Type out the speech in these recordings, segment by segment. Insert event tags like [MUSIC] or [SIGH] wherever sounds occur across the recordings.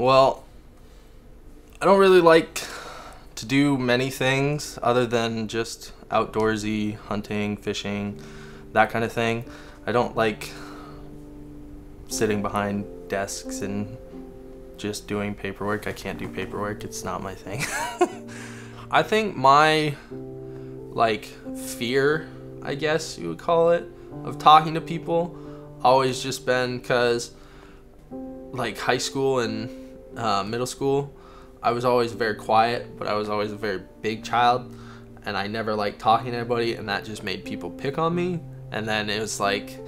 Well, I don't really like to do many things other than just outdoorsy hunting, fishing, that kind of thing. I don't like sitting behind desks and just doing paperwork. I can't do paperwork. It's not my thing. [LAUGHS] I think my like fear, I guess you would call it, of talking to people always just been cuz like high school and uh, middle school, I was always very quiet, but I was always a very big child, and I never liked talking to anybody, and that just made people pick on me. And then it was like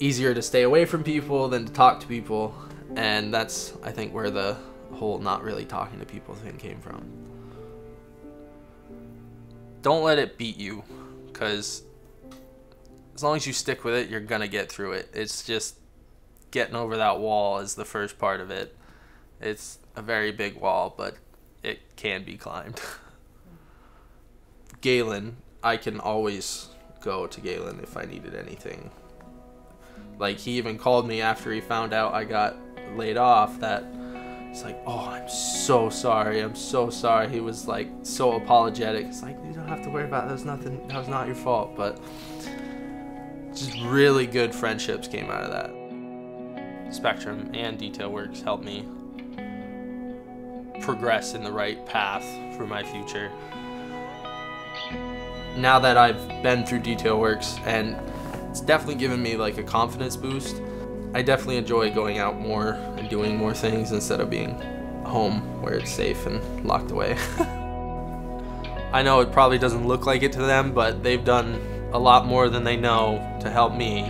easier to stay away from people than to talk to people, and that's I think where the whole not really talking to people thing came from. Don't let it beat you, because as long as you stick with it, you're gonna get through it. It's just getting over that wall is the first part of it. It's a very big wall, but it can be climbed. [LAUGHS] Galen, I can always go to Galen if I needed anything. Like he even called me after he found out I got laid off that it's like, "Oh, I'm so sorry. I'm so sorry." He was like so apologetic. It's like, "You don't have to worry about it. There's nothing. That was not your fault." But just really good friendships came out of that. Spectrum and Detail Works helped me progress in the right path for my future. Now that I've been through Detail Works and it's definitely given me like a confidence boost, I definitely enjoy going out more and doing more things instead of being home where it's safe and locked away. [LAUGHS] I know it probably doesn't look like it to them, but they've done a lot more than they know to help me